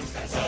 wash